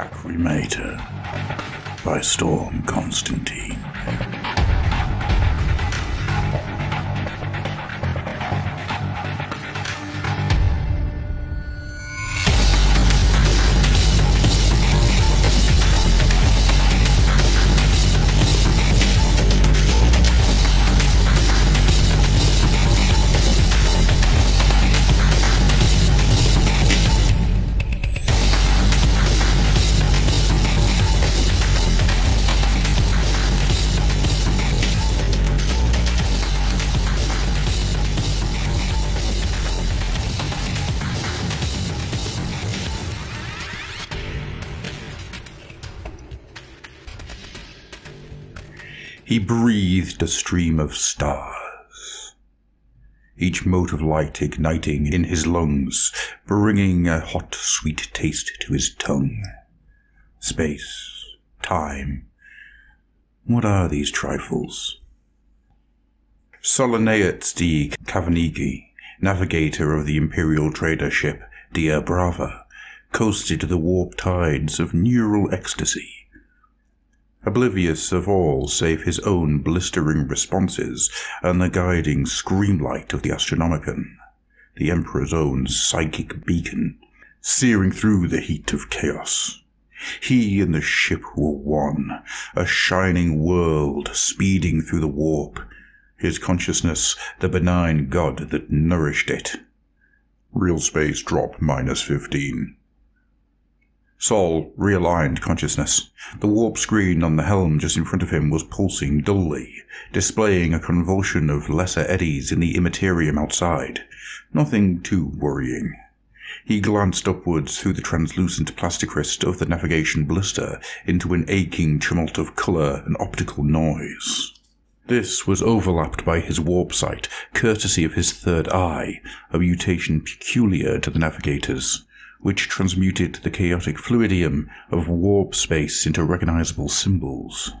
Lacrymata by Storm Constantine. A stream of stars, each mote of light igniting in his lungs, bringing a hot, sweet taste to his tongue. Space, time, what are these trifles? Soloneitz de Kavaniki, navigator of the Imperial trader ship Dia Brava, coasted the warp tides of neural ecstasy oblivious of all save his own blistering responses and the guiding scream light of the Astronomicon, the Emperor's own psychic beacon, searing through the heat of chaos. He and the ship were one, a shining world speeding through the warp, his consciousness the benign god that nourished it. Real space drop minus 15. Sol realigned consciousness. The warp screen on the helm just in front of him was pulsing dully, displaying a convulsion of lesser eddies in the immaterium outside. Nothing too worrying. He glanced upwards through the translucent plasticrystal of the navigation blister into an aching tumult of colour and optical noise. This was overlapped by his warp sight, courtesy of his third eye, a mutation peculiar to the navigators which transmuted the chaotic fluidium of warp space into recognizable symbols.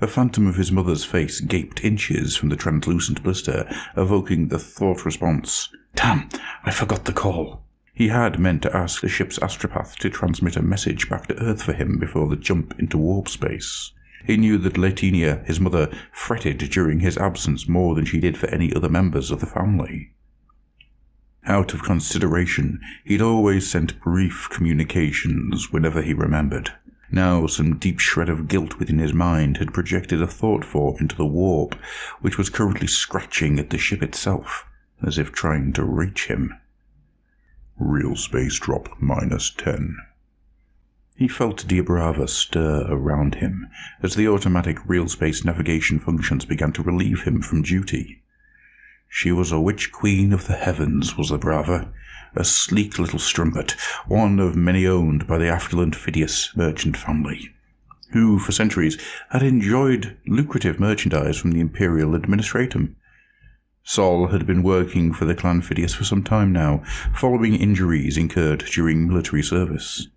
A phantom of his mother's face gaped inches from the translucent blister, evoking the thought response, Damn, I forgot the call. He had meant to ask the ship's astropath to transmit a message back to Earth for him before the jump into warp space. He knew that Latinia, his mother, fretted during his absence more than she did for any other members of the family. Out of consideration, he'd always sent brief communications whenever he remembered. Now some deep shred of guilt within his mind had projected a thought form into the warp, which was currently scratching at the ship itself, as if trying to reach him. Real space drop minus ten. He felt Dia Brava stir around him as the automatic real space navigation functions began to relieve him from duty. She was a witch queen of the heavens, was the Brava, a sleek little strumpet, one of many owned by the affluent Phidias merchant family, who for centuries had enjoyed lucrative merchandise from the imperial administratum. Sol had been working for the clan Phidias for some time now, following injuries incurred during military service.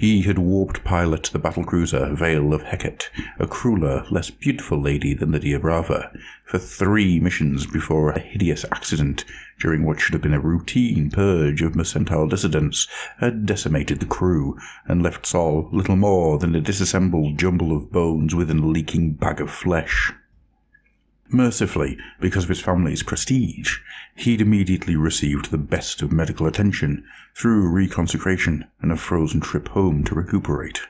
He had warped pilot the battlecruiser Vale of Heket, a crueler, less beautiful lady than the Brava, for three missions before a hideous accident during what should have been a routine purge of mercantile dissidents had decimated the crew and left Sol little more than a disassembled jumble of bones within a leaking bag of flesh. Mercifully, because of his family's prestige, he'd immediately received the best of medical attention through reconsecration and a frozen trip home to recuperate.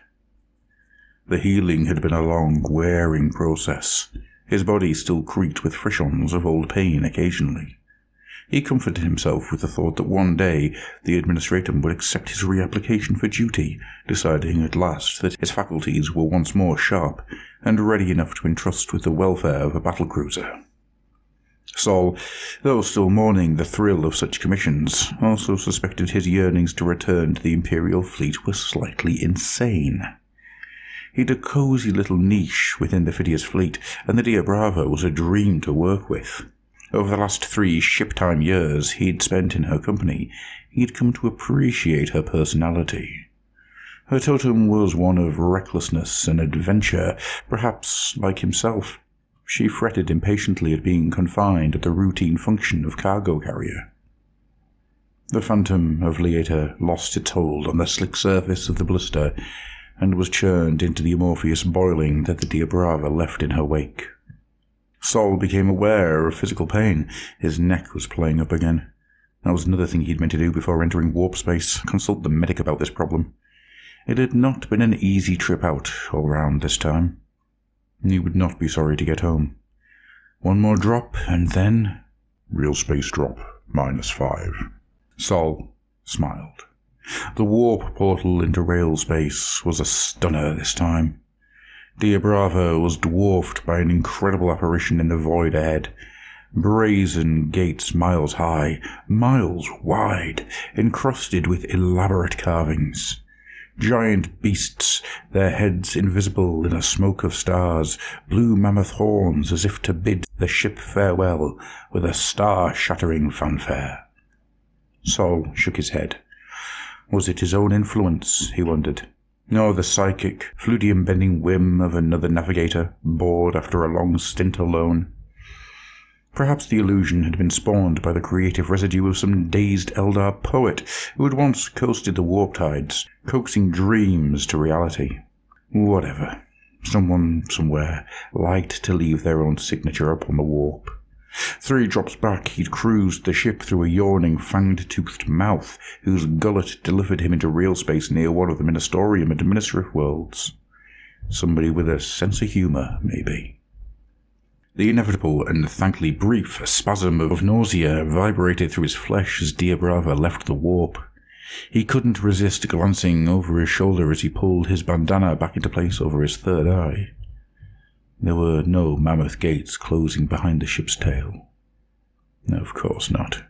The healing had been a long, wearing process. His body still creaked with frisons of old pain occasionally. He comforted himself with the thought that one day the administratum would accept his reapplication for duty, deciding at last that his faculties were once more sharp and ready enough to entrust with the welfare of a battlecruiser. Sol, though still mourning the thrill of such commissions, also suspected his yearnings to return to the Imperial fleet were slightly insane. He'd a cosy little niche within the Phidias fleet, and the Dia Brava was a dream to work with. Over the last three ship-time years he'd spent in her company, he'd come to appreciate her personality. Her totem was one of recklessness and adventure, perhaps like himself. She fretted impatiently at being confined at the routine function of cargo carrier. The phantom of Leator lost its hold on the slick surface of the blister and was churned into the amorphous boiling that the Diabrava left in her wake. Sol became aware of physical pain. His neck was playing up again. That was another thing he'd meant to do before entering warp space consult the medic about this problem. It had not been an easy trip out all round this time. He would not be sorry to get home. One more drop, and then. Real space drop, minus five. Sol smiled. The warp portal into real space was a stunner this time. Diabrava was dwarfed by an incredible apparition in the void ahead. Brazen gates miles high, miles wide, encrusted with elaborate carvings. Giant beasts, their heads invisible in a smoke of stars, blew mammoth horns as if to bid the ship farewell with a star-shattering fanfare. Sol shook his head. Was it his own influence, he wondered, or the psychic, fluidium-bending whim of another navigator, bored after a long stint alone? Perhaps the illusion had been spawned by the creative residue of some dazed Eldar poet who had once coasted the warp tides, coaxing dreams to reality. Whatever. Someone, somewhere, liked to leave their own signature upon the warp. Three drops back, he'd cruised the ship through a yawning, fanged-toothed mouth, whose gullet delivered him into real space near one of the Ministorum administrative worlds. Somebody with a sense of humour, maybe. The inevitable and thankfully brief spasm of nausea vibrated through his flesh as Diabrava left the warp. He couldn't resist glancing over his shoulder as he pulled his bandana back into place over his third eye. There were no mammoth gates closing behind the ship's tail. Of course not.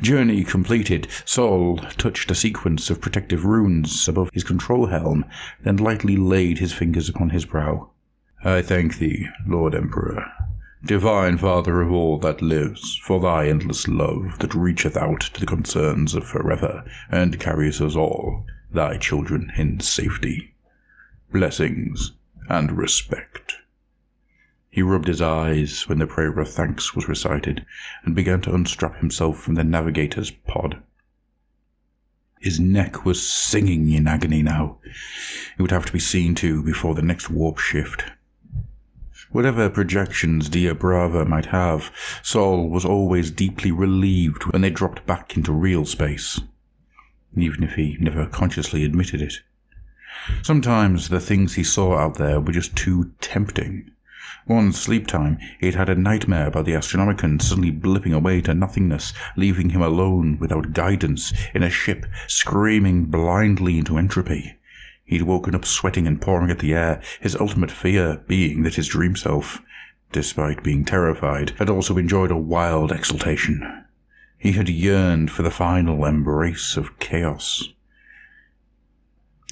Journey completed, Sol touched a sequence of protective runes above his control helm, then lightly laid his fingers upon his brow. I thank thee, Lord Emperor, divine Father of all that lives, for thy endless love that reacheth out to the concerns of forever, and carries us all, thy children, in safety. Blessings and respect. He rubbed his eyes when the prayer of thanks was recited, and began to unstrap himself from the navigator's pod. His neck was singing in agony now. It would have to be seen to before the next warp shift. Whatever projections Diabrava might have, Sol was always deeply relieved when they dropped back into real space, even if he never consciously admitted it. Sometimes the things he saw out there were just too tempting. One sleep time, he'd had a nightmare about the Astronomicon suddenly blipping away to nothingness, leaving him alone without guidance in a ship screaming blindly into entropy. He'd woken up sweating and pawing at the air, his ultimate fear being that his dream self, despite being terrified, had also enjoyed a wild exultation. He had yearned for the final embrace of chaos.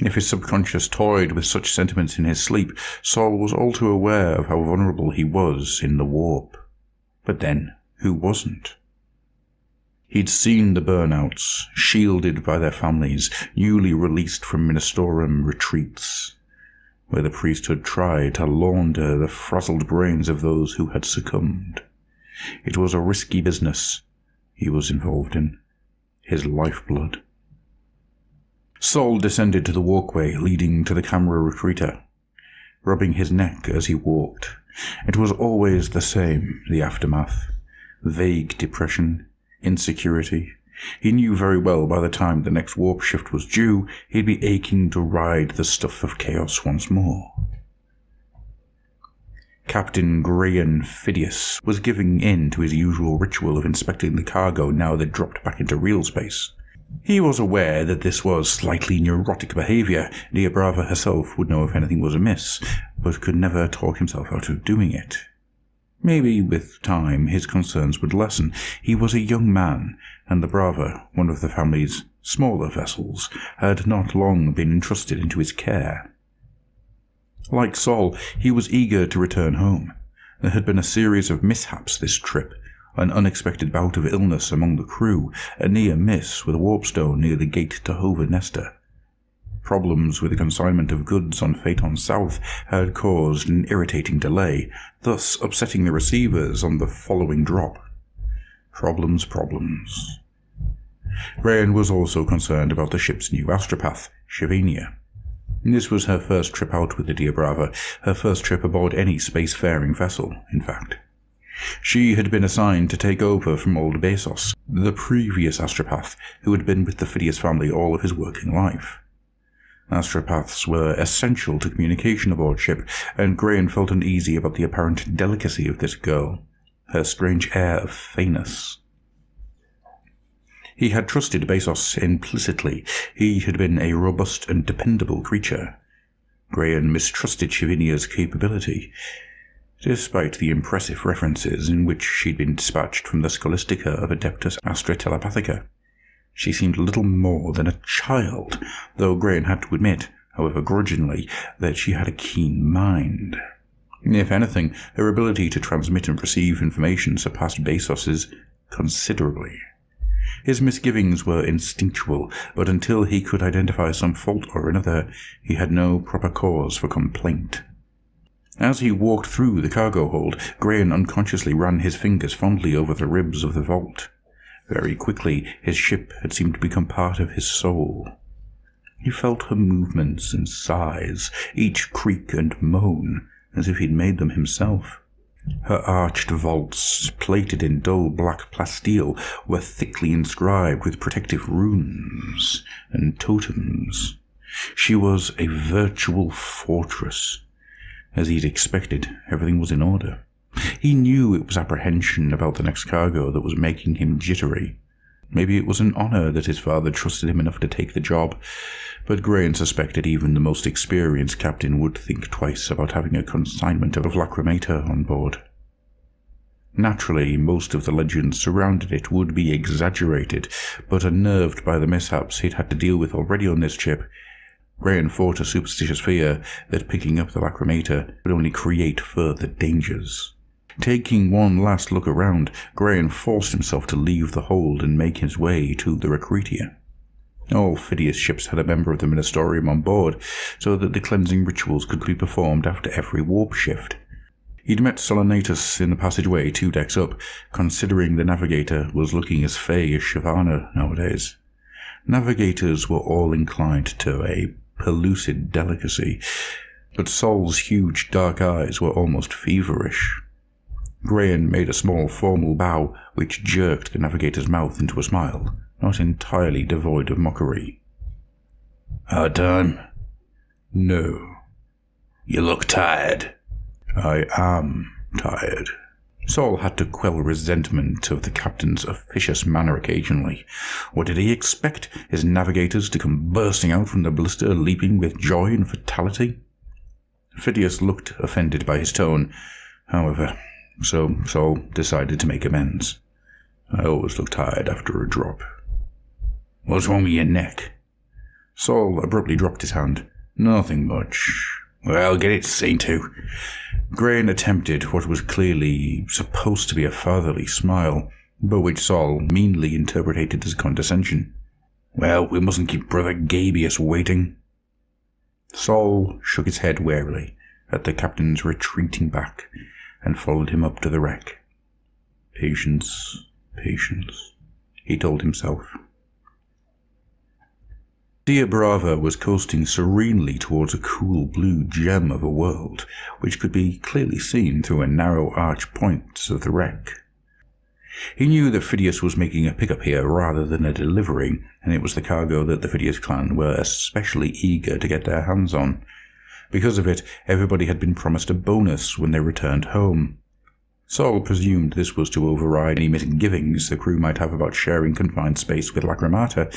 If his subconscious toyed with such sentiments in his sleep, Sol was all too aware of how vulnerable he was in the warp. But then, who wasn't? He'd seen the burnouts, shielded by their families, newly released from Ministorum retreats, where the priesthood tried to launder the frazzled brains of those who had succumbed. It was a risky business he was involved in, his lifeblood. Sol descended to the walkway leading to the camera recruiter, rubbing his neck as he walked. It was always the same, the aftermath. Vague depression, insecurity. He knew very well by the time the next warp shift was due, he'd be aching to ride the stuff of chaos once more. Captain Grayan Phidias was giving in to his usual ritual of inspecting the cargo now they'd dropped back into real space. He was aware that this was slightly neurotic behavior. Diabrava herself would know if anything was amiss, but could never talk himself out of doing it. Maybe with time his concerns would lessen. He was a young man, and the Brava, one of the family's smaller vessels, had not long been entrusted into his care. Like Sol, he was eager to return home. There had been a series of mishaps this trip, an unexpected bout of illness among the crew, a near miss with a warpstone near the gate to Hova Nesta. Problems with the consignment of goods on Phaeton South had caused an irritating delay, thus upsetting the receivers on the following drop. Problems, problems. Graham was also concerned about the ship's new astropath, Shavinia. This was her first trip out with the Diabrava, her first trip aboard any spacefaring vessel, in fact. She had been assigned to take over from old Bezos, the previous astropath who had been with the Phidias family all of his working life. Astropaths were essential to communication aboard ship, and Graham felt uneasy about the apparent delicacy of this girl, her strange air of feyness. He had trusted Bezos implicitly. He had been a robust and dependable creature. Graham mistrusted Shavinia's capability despite the impressive references in which she'd been dispatched from the Scholastica of Adeptus Astra Telepathica. She seemed little more than a child, though Graham had to admit, however grudgingly, that she had a keen mind. If anything, her ability to transmit and receive information surpassed Bezos's considerably. His misgivings were instinctual, but until he could identify some fault or another, he had no proper cause for complaint. As he walked through the cargo hold, Graham unconsciously ran his fingers fondly over the ribs of the vault. Very quickly, his ship had seemed to become part of his soul. He felt her movements and sighs, each creak and moan, as if he'd made them himself. Her arched vaults, plated in dull black plasteel, were thickly inscribed with protective runes and totems. She was a virtual fortress, as he'd expected, everything was in order. He knew it was apprehension about the next cargo that was making him jittery. Maybe it was an honor that his father trusted him enough to take the job, but Graham suspected even the most experienced captain would think twice about having a consignment of lacrimata on board. Naturally, most of the legends surrounding it would be exaggerated, but unnerved by the mishaps he'd had to deal with already on this ship, Fought a superstitious fear that picking up the lacrimata would only create further dangers. Taking one last look around, Graham forced himself to leave the hold and make his way to the Recruitia. All Phidias ships had a member of the Ministerium on board, so that the cleansing rituals could be performed after every warp shift. He'd met Solonatus in the passageway two decks up, considering the navigator was looking as fey as Shavana nowadays. Navigators were all inclined to a pellucid delicacy, but Sol's huge dark eyes were almost feverish. Graham made a small formal bow, which jerked the navigator's mouth into a smile, not entirely devoid of mockery. Hard time? No. You look tired. I am tired. Sol had to quell resentment of the captain's officious manner occasionally. What did he expect? His navigators to come bursting out from the blister, leaping with joy and fatality? Phidias looked offended by his tone, however, so Sol decided to make amends. I always look tired after a drop. What's wrong with your neck? Sol abruptly dropped his hand. Nothing much. Well, get it seen to. Graham attempted what was clearly supposed to be a fatherly smile, but which Sol meanly interpreted as condescension. Well, we mustn't keep Brother Gabrius waiting. Sol shook his head warily at the captain's retreating back and followed him up to the wreck. Patience, patience, he told himself. Diabrava was coasting serenely towards a cool blue gem of a world, which could be clearly seen through a narrow arch points of the wreck. He knew that Phidias was making a pickup here rather than a delivery, and it was the cargo that the Phidias clan were especially eager to get their hands on. Because of it, everybody had been promised a bonus when they returned home. Sol presumed this was to override any misgivings the crew might have about sharing confined space with Lacrimata,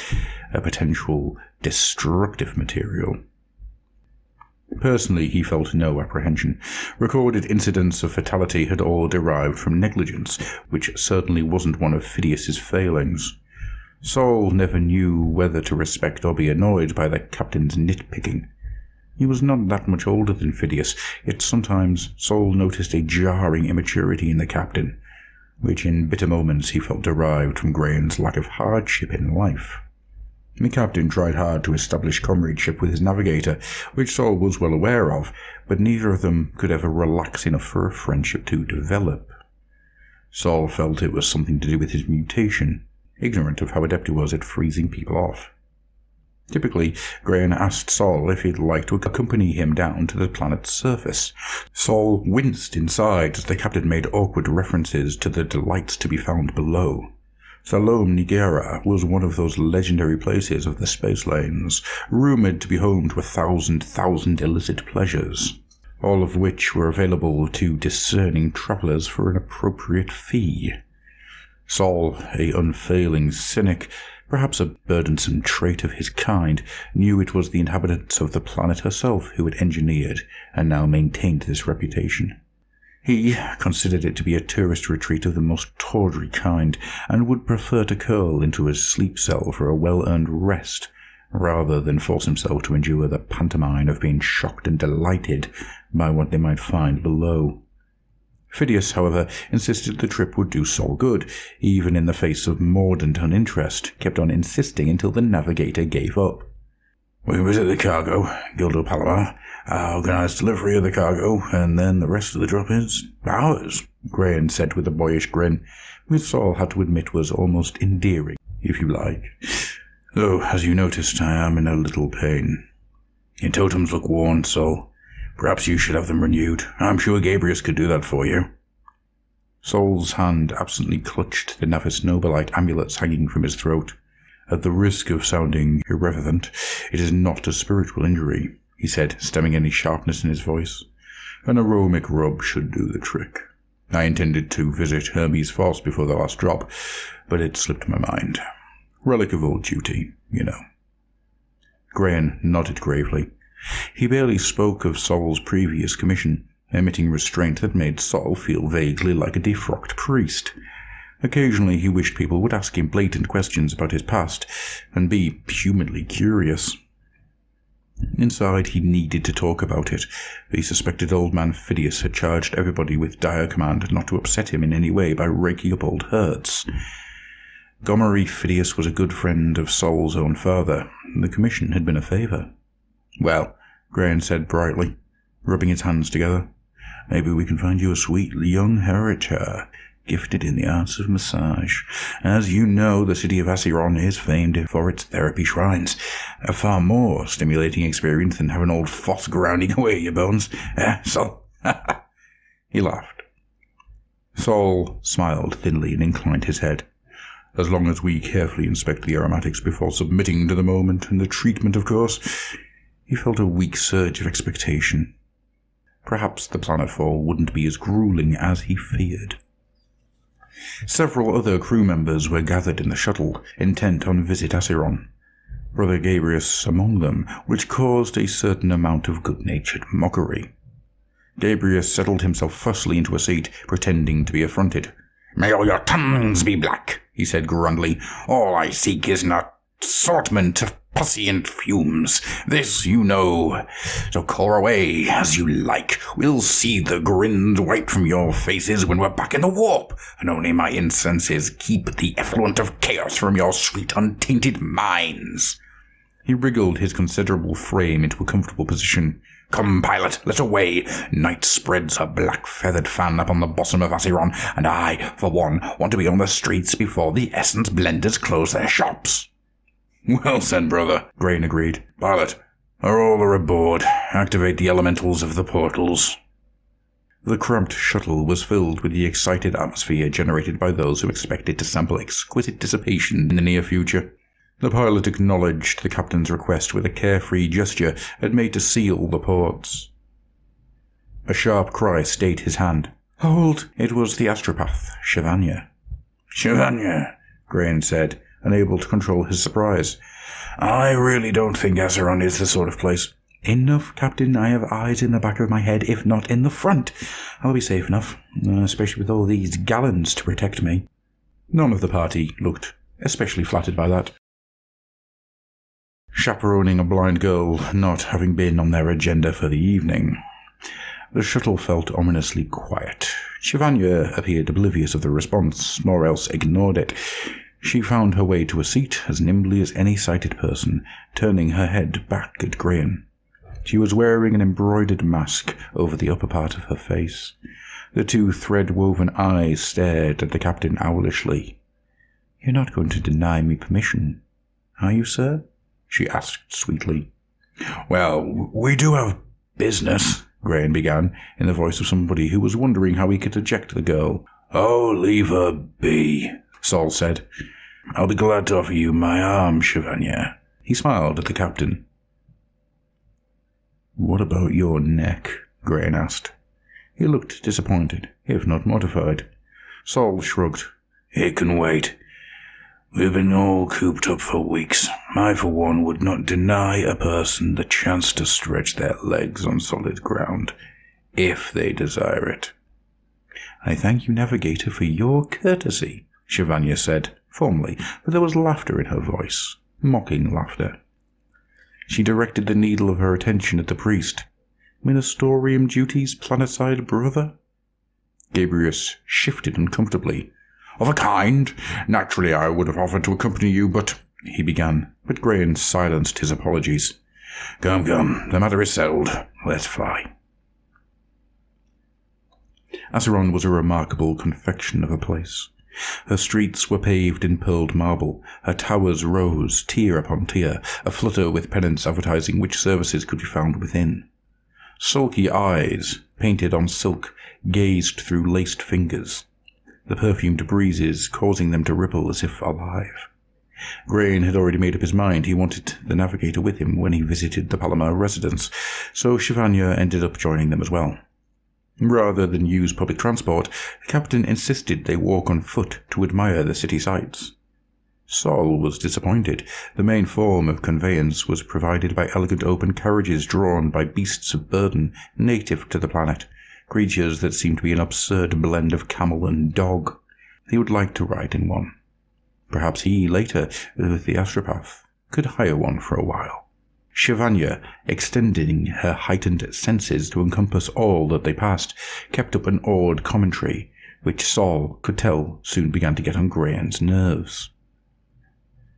a potential destructive material. Personally, he felt no apprehension. Recorded incidents of fatality had all derived from negligence, which certainly wasn't one of Phidias's failings. Sol never knew whether to respect or be annoyed by the captain's nitpicking. He was not that much older than Phidias, yet sometimes Sol noticed a jarring immaturity in the captain, which in bitter moments he felt derived from Graham's lack of hardship in life. The captain tried hard to establish comradeship with his navigator, which Sol was well aware of, but neither of them could ever relax enough for a friendship to develop. Sol felt it was something to do with his mutation. ignorant of how adept he was at freezing people off. Typically, Grayan asked Sol if he'd like to accompany him down to the planet's surface. Sol winced inside as the captain made awkward references to the delights to be found below. Salome Nigera was one of those legendary places of the space lanes, rumored to be home to a thousand thousand illicit pleasures, all of which were available to discerning travelers for an appropriate fee. Sol, a unfailing cynic, perhaps a burdensome trait of his kind, knew it was the inhabitants of the planet herself who had engineered and now maintained this reputation. He considered it to be a tourist retreat of the most tawdry kind, and would prefer to curl into his sleep cell for a well-earned rest, rather than force himself to endure the pantomime of being shocked and delighted by what they might find below. Phidias, however, insisted the trip would do Sol good, even in the face of mordant uninterest, kept on insisting until the navigator gave up. We visit the cargo, Guido Palomar, organise delivery of the cargo, and then the rest of the drop is ours, Grayan said with a boyish grin, which Sol had to admit was almost endearing, if you like. Though, as you noticed, I am in a little pain. Your totems look worn, Sol. Perhaps you should have them renewed. I'm sure Gabrius could do that for you. Sol's hand absently clutched the Navis Nobilite amulets hanging from his throat. At the risk of sounding irreverent, it is not a spiritual injury, he said, stemming any sharpness in his voice. An aromic rub should do the trick. I intended to visit Hermes Foss before the last drop, but it slipped my mind. Relic of old duty, you know. Grayan nodded gravely. He barely spoke of Sol's previous commission, emitting restraint that made Sol feel vaguely like a defrocked priest. Occasionally he wished people would ask him blatant questions about his past, and be humanly curious. Inside, he needed to talk about it. The suspected old man Phidias had charged everybody with dire command not to upset him in any way by raking up old hurts. Gomery Phidias was a good friend of Sol's own father. The commission had been a favour. Well, Grayan said brightly, rubbing his hands together, maybe we can find you a sweet young heritor, gifted in the arts of massage. As you know, the city of Aciron is famed for its therapy shrines. A far more stimulating experience than having old Foss grounding away your bones. Eh, Sol? he laughed. Sol smiled thinly and inclined his head. As long as we carefully inspect the aromatics before submitting to the moment and the treatment, of course, he felt a weak surge of expectation. Perhaps the planetfall wouldn't be as grueling as he feared. Several other crew members were gathered in the shuttle, intent on visit Aciron. Brother Gabrius among them, which caused a certain amount of good-natured mockery. Gabrius settled himself fussily into a seat, pretending to be affronted. May all your tongues be black, he said grandly. All I seek is an assortment of and fumes. This you know. So call away as you like. We'll see the grins wiped from your faces when we're back in the warp, and only my incenses keep the effluent of chaos from your sweet, untainted minds. He wriggled his considerable frame into a comfortable position. Come, pilot, let away. Night spreads her black feathered fan upon the bosom of Aciron, and I, for one, want to be on the streets before the essence blenders close their shops. Well said, brother, Grayan agreed. Pilot, are all are aboard. Activate the elementals of the portals. The cramped shuttle was filled with the excited atmosphere generated by those who expected to sample exquisite dissipation in the near future. The pilot acknowledged the captain's request with a carefree gesture and made to seal the ports. A sharp cry stayed his hand. Hold! It was the astropath, Shivanya. Shivanya, Grayan said, unable to control his surprise. I really don't think Aciron is the sort of place. Enough, Captain. I have eyes in the back of my head, if not in the front. I'll be safe enough, uh, especially with all these gallons to protect me. None of the party looked especially flattered by that. Chaperoning a blind girl not having been on their agenda for the evening. The shuttle felt ominously quiet. Shivanya appeared oblivious of the response, or else ignored it. She found her way to a seat as nimbly as any sighted person, turning her head back at Graham. She was wearing an embroidered mask over the upper part of her face. The two thread-woven eyes stared at the captain owlishly. You're not going to deny me permission, are you, sir? she asked sweetly. Well, we do have business, Graham began, in the voice of somebody who was wondering how he could eject the girl. Oh, leave her be, Sol said. I'll be glad to offer you my arm, Chevanier. He smiled at the captain. What about your neck? Grayan asked. He looked disappointed, if not mortified. Sol shrugged. It can wait. We've been all cooped up for weeks. I, for one, would not deny a person the chance to stretch their legs on solid ground, if they desire it. I thank you, Navigator, for your courtesy, Chevanier said, formally, but there was laughter in her voice, mocking laughter. She directed the needle of her attention at the priest. Ministerium duties, planetside brother? Gabrius shifted uncomfortably, of a kind. Naturally, I would have offered to accompany you, but he began, but Grayan silenced his apologies. Come, come, the matter is settled. Let's fly. Acheron was a remarkable confection of a place. Her streets were paved in pearled marble, her towers rose, tier upon tier, aflutter with pennants advertising which services could be found within. Sulky eyes, painted on silk, gazed through laced fingers the perfumed breezes causing them to ripple as if alive. Grayan had already made up his mind he wanted the navigator with him when he visited the Palomar residence, so Chevanier ended up joining them as well. Rather than use public transport, the captain insisted they walk on foot to admire the city sights. Sol was disappointed. The main form of conveyance was provided by elegant open carriages drawn by beasts of burden native to the planet, creatures that seemed to be an absurd blend of camel and dog. He would like to ride in one. Perhaps he, later, with the astropath, could hire one for a while. Chevanier, extending her heightened senses to encompass all that they passed, kept up an awed commentary, which Sol could tell soon began to get on Grayan's nerves.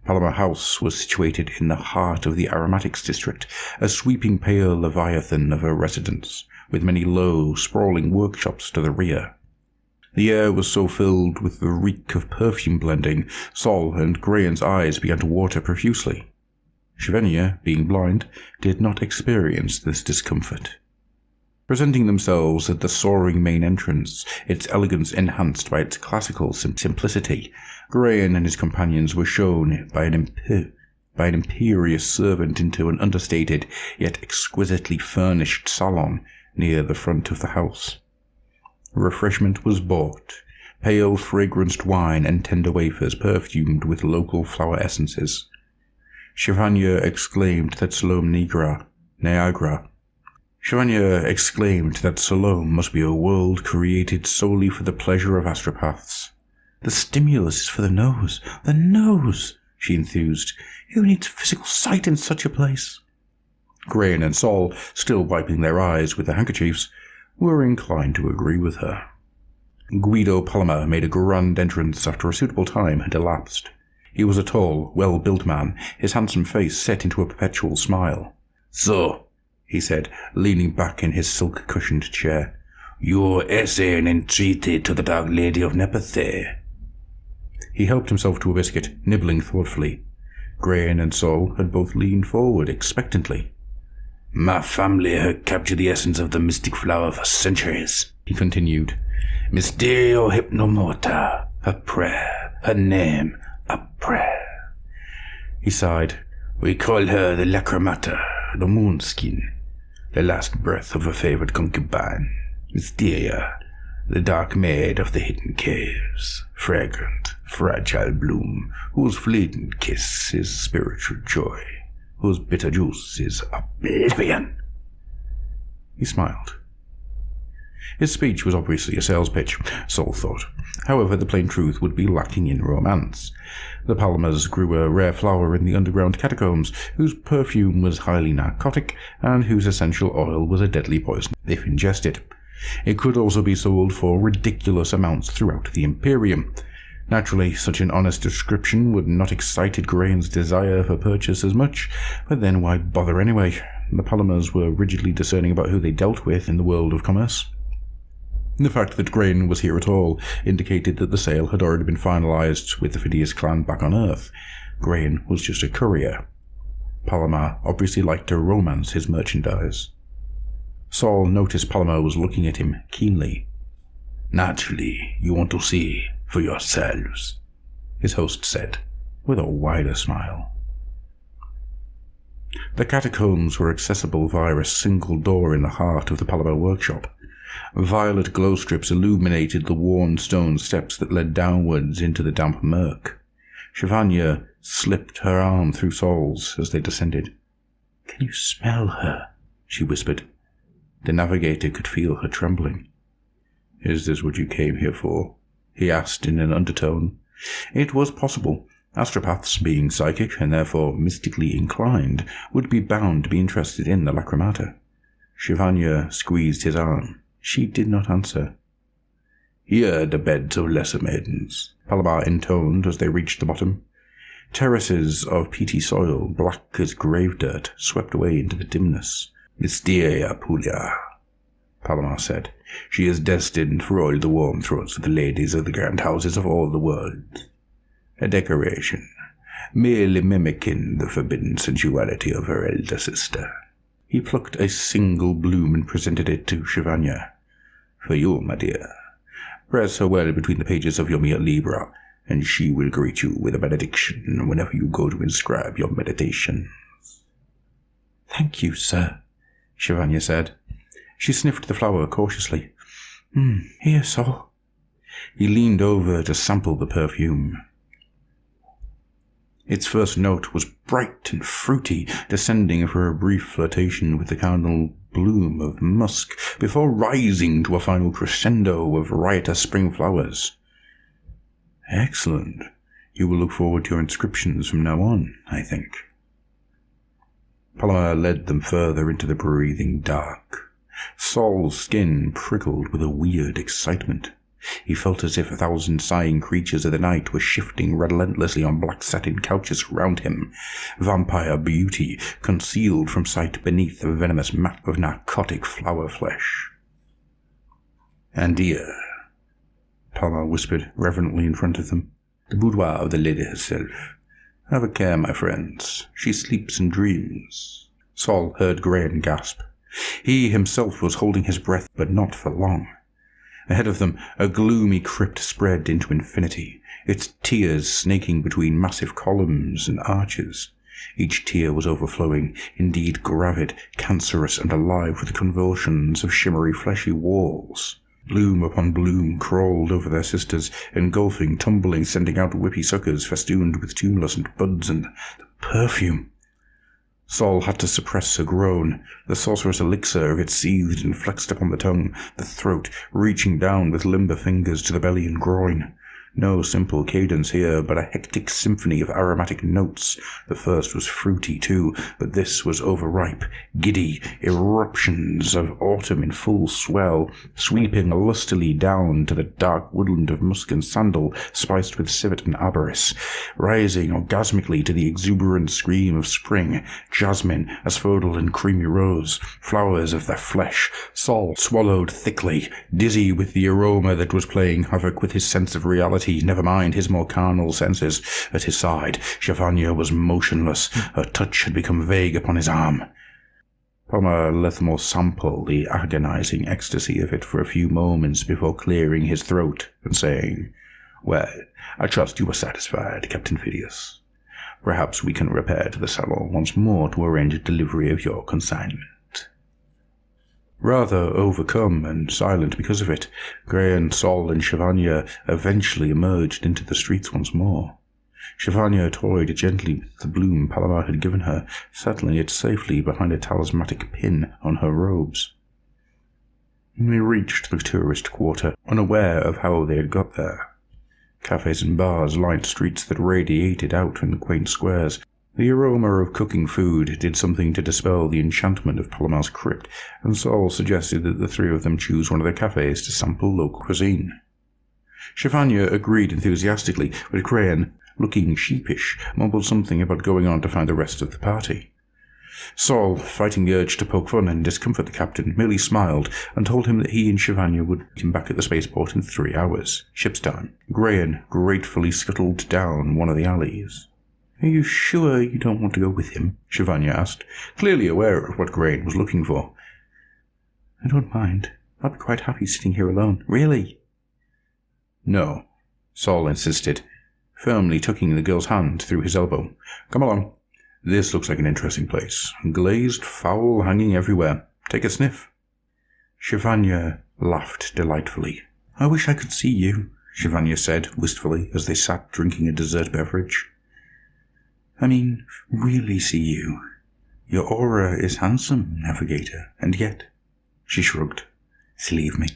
Palomar House was situated in the heart of the aromatics district, a sweeping pale leviathan of a residence, with many low, sprawling workshops to the rear. The air was so filled with the reek of perfume blending, Sol and Grayan's eyes began to water profusely. Chevanier, being blind, did not experience this discomfort. Presenting themselves at the soaring main entrance, its elegance enhanced by its classical sim- simplicity, Grayan and his companions were shown by an imp- by an imperious servant into an understated yet exquisitely furnished salon near the front of the house. Refreshment was bought, pale fragranced wine and tender wafers perfumed with local flower essences. Chevanier exclaimed that Salome Nigra, Niagara, Chevanier exclaimed that Salome must be a world created solely for the pleasure of astropaths. The stimulus is for the nose. The nose, she enthused. Who needs physical sight in such a place? Grayan and Sol, still wiping their eyes with their handkerchiefs, were inclined to agree with her. Guido Palomar made a grand entrance after a suitable time had elapsed. He was a tall, well-built man, his handsome face set into a perpetual smile. So, he said, leaning back in his silk-cushioned chair, your essay essaying entreaty to the Dark Lady of Nepenthe. He helped himself to a biscuit, nibbling thoughtfully. Grayan and Sol had both leaned forward expectantly. My family had captured the essence of the mystic flower for centuries, he continued. Mysterio Hypnomorta, a prayer, her name, a prayer. He sighed. We call her the Lacrimata, the moonskin, the last breath of a favored concubine. Mysteria, the dark maid of the hidden caves, fragrant, fragile bloom, whose fleeting kiss is spiritual joy whose bitter juice is oblivion. He smiled. His speech was obviously a sales pitch, Sol thought. However, the plain truth would be lacking in romance. The Palomars grew a rare flower in the underground catacombs, whose perfume was highly narcotic, and whose essential oil was a deadly poison if ingested. It could also be sold for ridiculous amounts throughout the Imperium. Naturally, such an honest description would not excite Grayan's desire for purchase as much, but then why bother anyway? The Palomars were rigidly discerning about who they dealt with in the world of commerce. The fact that Grayan was here at all indicated that the sale had already been finalized with the Phidias clan back on Earth. Grayan was just a courier. Palomar obviously liked to romance his merchandise. Sol noticed Palomar was looking at him keenly. Naturally, you want to see for yourselves, his host said, with a wider smile. The catacombs were accessible via a single door in the heart of the Palomar workshop. Violet glow strips illuminated the worn stone steps that led downwards into the damp murk. Shivanya slipped her arm through Sol's as they descended. Can you smell her? she whispered. The navigator could feel her trembling. Is this what you came here for? he asked in an undertone. It was possible. Astropaths, being psychic and therefore mystically inclined, would be bound to be interested in the lacrimata. Shivanya squeezed his arm. She did not answer. Here the beds of lesser maidens, Palomar intoned as they reached the bottom. Terraces of peaty soil, black as grave dirt, swept away into the dimness. Mysteria Puglia, Palomar said. She is destined for all the warm throats of the ladies of the grand houses of all the world. A decoration, merely mimicking the forbidden sensuality of her elder sister. He plucked a single bloom and presented it to Shivanya. For you, my dear. Press her well between the pages of your Mia Libra, and she will greet you with a benediction whenever you go to inscribe your meditations. Thank you, sir, Shivanya said. She sniffed the flower cautiously. Hmm, here, Sol. He leaned over to sample the perfume. Its first note was bright and fruity, descending for a brief flirtation with the cardinal bloom of musk, before rising to a final crescendo of riotous spring flowers. Excellent. You will look forward to your inscriptions from now on, I think. Palomar led them further into the breathing dark. Sol's skin prickled with a weird excitement. He felt as if a thousand sighing creatures of the night were shifting relentlessly on black satin couches around him, vampire beauty concealed from sight beneath a venomous map of narcotic flower flesh. And here, Palomar whispered reverently in front of them, the boudoir of the lady herself. Have a care, my friends. She sleeps and dreams. Sol heard Graham gasp. He himself was holding his breath, but not for long. Ahead of them, a gloomy crypt spread into infinity, its tiers snaking between massive columns and arches. Each tier was overflowing, indeed gravid, cancerous, and alive with convulsions of shimmery fleshy walls. Bloom upon bloom crawled over their sisters, engulfing, tumbling, sending out whippy suckers festooned with tumulescent buds, and the perfume. Sol had to suppress a groan. The sorcerous elixir of it seethed and flexed upon the tongue, the throat, reaching down with limber fingers to the belly and groin. No simple cadence here, but a hectic symphony of aromatic notes. The first was fruity, too, but this was overripe, giddy, eruptions of autumn in full swell, sweeping lustily down to the dark woodland of musk and sandal, spiced with civet and arborus, rising orgasmically to the exuberant scream of spring, jasmine, asphodel, and creamy rose, flowers of the flesh. Sol swallowed thickly, dizzy with the aroma that was playing havoc with his sense of reality never mind his more carnal senses. At his side, Shivanya was motionless. Her touch had become vague upon his arm. Palomar let them all sample the agonizing ecstasy of it for a few moments before clearing his throat and saying, Well, I trust you are satisfied, Captain Phidias. Perhaps we can repair to the salon once more to arrange delivery of your consignment. Rather overcome and silent because of it, Gray and Sol, and Shivanya eventually emerged into the streets once more. Shivanya toyed gently with the bloom Palomar had given her, settling it safely behind a talismanic pin on her robes. They reached the tourist quarter, unaware of how they had got there. Cafes and bars lined streets that radiated out from the quaint squares, the aroma of cooking food did something to dispel the enchantment of Palomar's crypt, and Sol suggested that the three of them choose one of the cafes to sample local cuisine. Shivanya agreed enthusiastically, but Grayan, looking sheepish, mumbled something about going on to find the rest of the party. Sol, fighting the urge to poke fun and discomfort the captain, merely smiled and told him that he and Shivanya would him back at the spaceport in three hours, ship's time. Grayan gratefully scuttled down one of the alleys. Are you sure you don't want to go with him? Shivanya asked, clearly aware of what Grayan was looking for. I don't mind. I'll be quite happy sitting here alone. Really? No, Sol insisted, firmly tucking the girl's hand through his elbow. Come along. This looks like an interesting place. Glazed fowl hanging everywhere. Take a sniff. Shivanya laughed delightfully. I wish I could see you, Shivanya said wistfully as they sat drinking a dessert beverage. I mean, really see you. Your aura is handsome, Navigator, and yet. She shrugged. Leave me.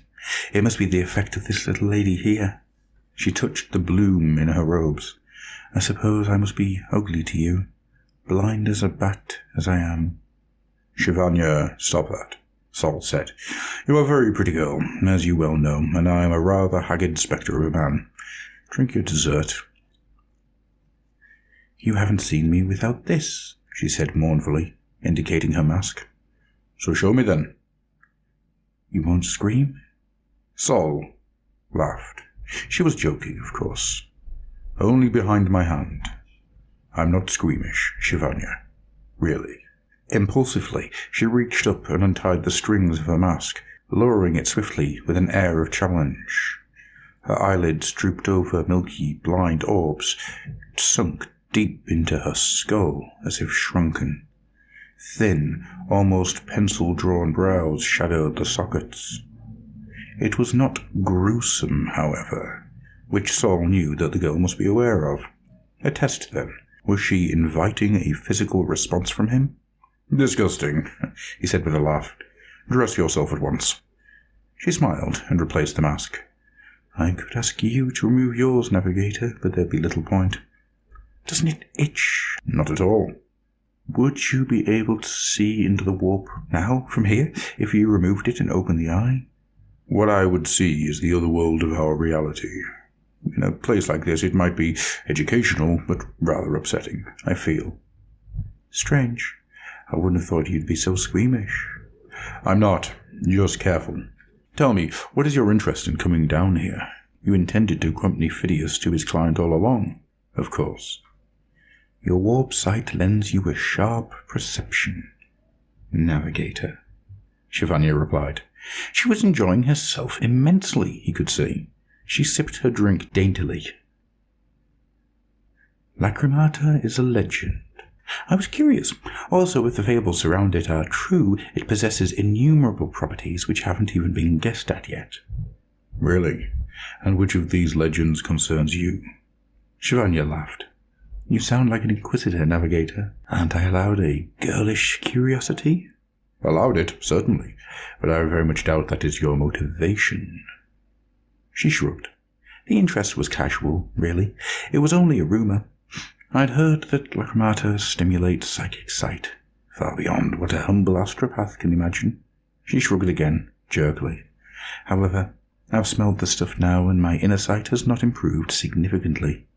It must be the effect of this little lady here. She touched the bloom in her robes. I suppose I must be ugly to you, blind as a bat as I am. Shivanya, stop that, Saul said. You are a very pretty girl, as you well know, and I am a rather haggard spectre of a man. Drink your dessert. You haven't seen me without this, she said mournfully, indicating her mask. So show me then. You won't scream? Saul laughed. She was joking, of course. Only behind my hand. I'm not squeamish, Shivanya. Really. Impulsively, she reached up and untied the strings of her mask, lowering it swiftly with an air of challenge. Her eyelids drooped over milky, blind orbs, sunk deep into her skull as if shrunken. Thin, almost pencil-drawn brows shadowed the sockets. It was not gruesome, however, which Saul knew that the girl must be aware of. A test, then. Was she inviting a physical response from him? Disgusting, he said with a laugh. Dress yourself at once. She smiled and replaced the mask. I could ask you to remove yours, Navigator, but there'd be little point. Doesn't it itch? Not at all. Would you be able to see into the warp now, from here, if you removed it and opened the eye? What I would see is the other world of our reality. In a place like this, it might be educational, but rather upsetting, I feel. Strange. I wouldn't have thought you'd be so squeamish. I'm not. Just careful. Tell me, what is your interest in coming down here? You intended to accompany Phidias to his client all along, of course. Your warp sight lends you a sharp perception. Navigator, Shivanya replied. She was enjoying herself immensely, he could see. She sipped her drink daintily. Lacrymata is a legend. I was curious. Also, if the fables around it are true, it possesses innumerable properties which haven't even been guessed at yet. Really? And which of these legends concerns you? Shivanya laughed. You sound like an inquisitor, Navigator. Aren't I allowed a girlish curiosity? Allowed it, certainly, but I very much doubt that is your motivation. She shrugged. The interest was casual, really. It was only a rumor. I'd heard that lacrymata stimulates psychic sight, far beyond what a humble astropath can imagine. She shrugged again, jerkily. However, I've smelled the stuff now, and my inner sight has not improved significantly.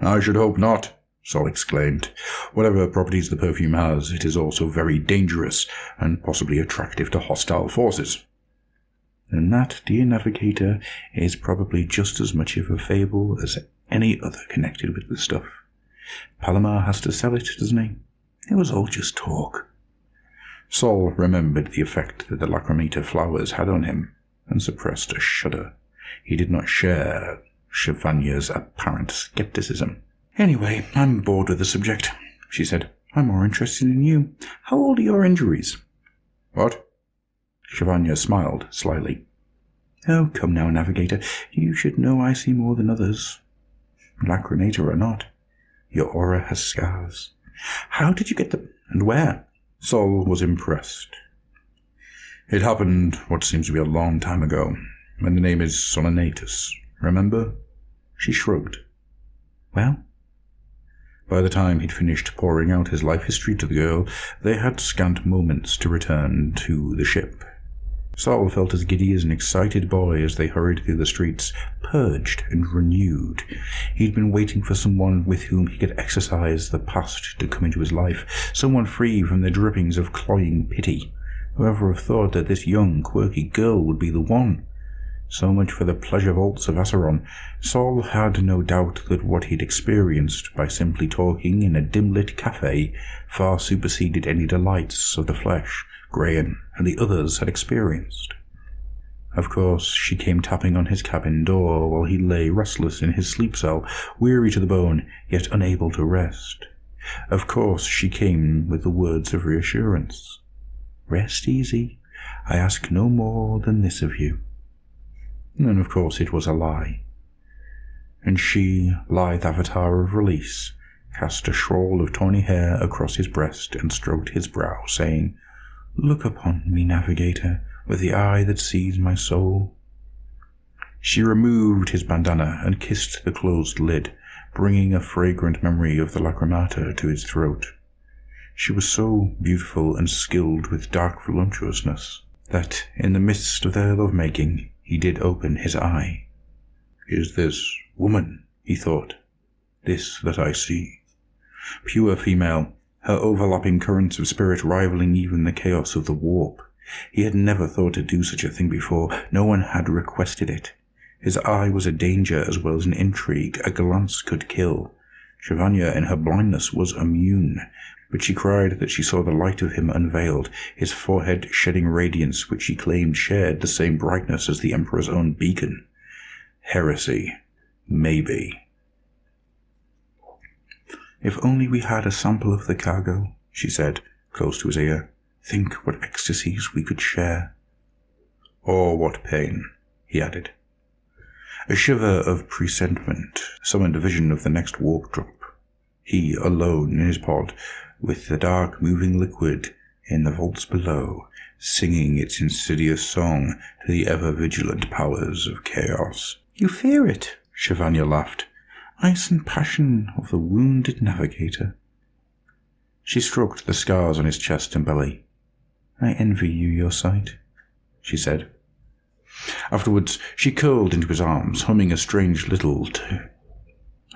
I should hope not, Saul exclaimed. Whatever properties the perfume has, it is also very dangerous and possibly attractive to hostile forces. And that, dear navigator, is probably just as much of a fable as any other connected with the stuff. Palomar has to sell it, doesn't he? It was all just talk. Saul remembered the effect that the lacrymata flowers had on him, and suppressed a shudder. He did not share Shivanya's apparent skepticism. Anyway, I'm bored with the subject, she said. I'm more interested in you. How old are your injuries? What? Shivanya smiled slyly. Oh, come now, Navigator. You should know I see more than others. Lacrymata or not. Your aura has scars. How did you get them, and where? Saul was impressed. It happened what seems to be a long time ago, and the name is Solanatus. Remember? She shrugged. Well? By the time he'd finished pouring out his life history to the girl, they had scant moments to return to the ship. Saul felt as giddy as an excited boy as they hurried through the streets, purged and renewed. He'd been waiting for someone with whom he could exercise the past to come into his life, someone free from the drippings of cloying pity. Whoever have thought that this young, quirky girl would be the one? So much for the pleasure vaults of Acheron. Saul had no doubt that what he'd experienced by simply talking in a dim-lit cafe far superseded any delights of the flesh Grayan and the others had experienced. Of course, she came tapping on his cabin door while he lay restless in his sleep cell, weary to the bone, yet unable to rest. Of course, she came with the words of reassurance. Rest easy. I ask no more than this of you. And of course it was a lie. And she, lithe avatar of release, cast a shawl of tawny hair across his breast and stroked his brow, saying, Look upon me, navigator, with the eye that sees my soul. She removed his bandana and kissed the closed lid, bringing a fragrant memory of the lacrymata to his throat. She was so beautiful and skilled with dark voluptuousness that, in the midst of their love-making, he did open his eye. Is this woman, he thought, this that I see? Pure female, her overlapping currents of spirit rivaling even the chaos of the warp. He had never thought to do such a thing before. No one had requested it. His eye was a danger as well as an intrigue. A glance could kill. Shivanya, in her blindness, was immune, but she cried that she saw the light of him unveiled, his forehead shedding radiance which she claimed shared the same brightness as the Emperor's own beacon. Heresy. Maybe. If only we had a sample of the cargo, she said, close to his ear. Think what ecstasies we could share. Or what pain, he added. A shiver of presentiment summoned a vision of the next warp drop. He alone in his pod, with the dark moving liquid in the vaults below, singing its insidious song to the ever vigilant powers of chaos. You fear it, Shivanya laughed ice and passion of the wounded navigator. She stroked the scars on his chest and belly. I envy you your sight, she said. Afterwards, she curled into his arms, humming a strange little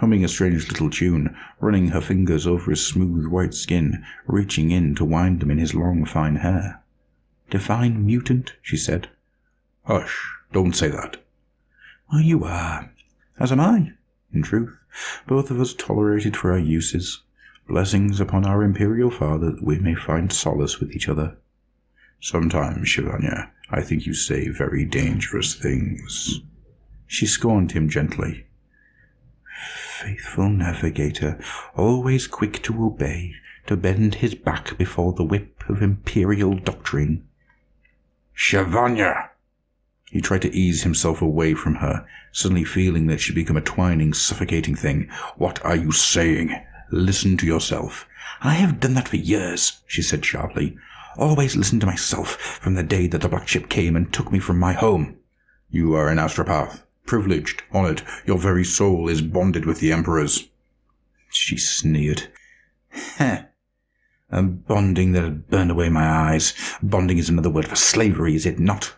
humming a strange little tune, running her fingers over his smooth white skin, reaching in to wind them in his long fine hair. Divine mutant, she said. Hush, don't say that. You are, as am I in truth, both of us tolerated for our uses. Blessings upon our imperial father that we may find solace with each other. Sometimes, Shivanya, I think you say very dangerous things. She scorned him gently. Faithful navigator, always quick to obey, to bend his back before the whip of imperial doctrine. Shivanya! He tried to ease himself away from her, suddenly feeling that she'd become a twining, suffocating thing. What are you saying? Listen to yourself. I have done that for years, she said sharply. Always listened to myself from the day that the black ship came and took me from my home. You are an astropath, privileged, honored. Your very soul is bonded with the Emperor's. She sneered. Heh. A bonding that had burned away my eyes. Bonding is another word for slavery, is it not?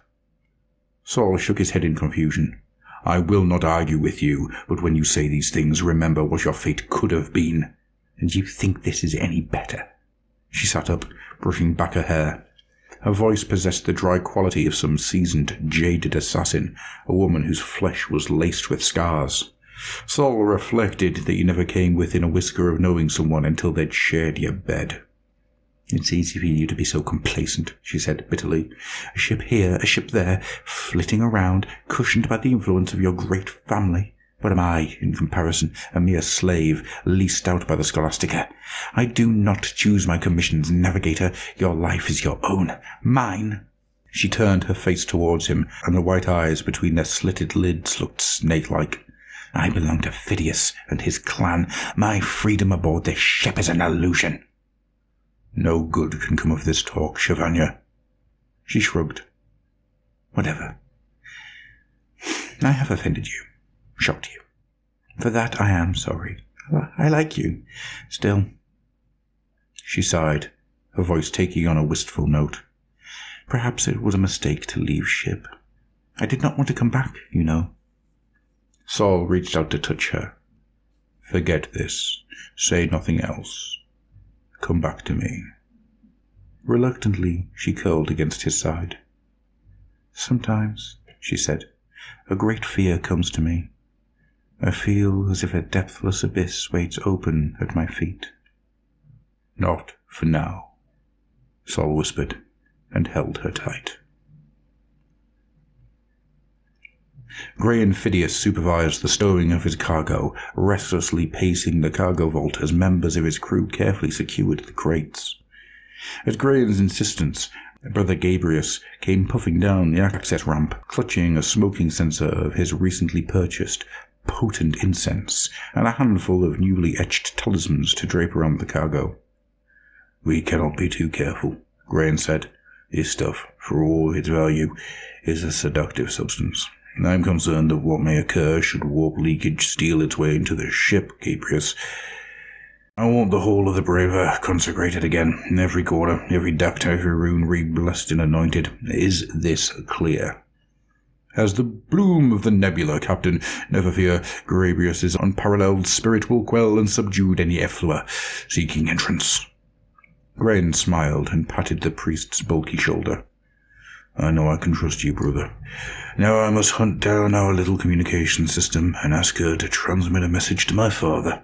Saul shook his head in confusion. I will not argue with you, but when you say these things, remember what your fate could have been. And you think this is any better? She sat up, brushing back her hair. Her voice possessed the dry quality of some seasoned, jaded assassin, a woman whose flesh was laced with scars. Saul reflected that you never came within a whisker of knowing someone until they'd shared your bed. It's easy for you to be so complacent, she said bitterly. A ship here, a ship there, flitting around, cushioned by the influence of your great family. What am I, in comparison, a mere slave, leased out by the Scholastica? I do not choose my commissions, navigator. Your life is your own. Mine. She turned her face towards him, and the white eyes between their slitted lids looked snake-like. I belong to Phidias and his clan. My freedom aboard this ship is an illusion. No good can come of this talk, Shivanya. She shrugged. Whatever. I have offended you, shocked you. For that I am sorry. I like you. Still. She sighed, her voice taking on a wistful note. Perhaps it was a mistake to leave ship. I did not want to come back, you know. Saul reached out to touch her. Forget this. Say nothing else. Come back to me. Reluctantly, she curled against his side. Sometimes, she said, a great fear comes to me. I feel as if a depthless abyss waits open at my feet. Not for now, Saul whispered and held her tight. Grayan Phidias supervised the stowing of his cargo, restlessly pacing the cargo vault as members of his crew carefully secured the crates. At Grayan's insistence, Brother Gabrius came puffing down the access ramp, clutching a smoking censer of his recently purchased potent incense and a handful of newly etched talismans to drape around the cargo. We cannot be too careful, Grayan said. This stuff, for all its value, is a seductive substance. I am concerned of what may occur should warp leakage steal its way into the ship, Gabrius. I want the whole of the Braver consecrated again, every quarter, every duct, every rune re-blessed and anointed. Is this clear? As the bloom of the nebula, Captain, never fear, Gabrius's unparalleled spirit will quell and subdue any efflua seeking entrance. Grayan smiled and patted the priest's bulky shoulder. I know I can trust you, brother. Now I must hunt down our little communication system and ask her to transmit a message to my father.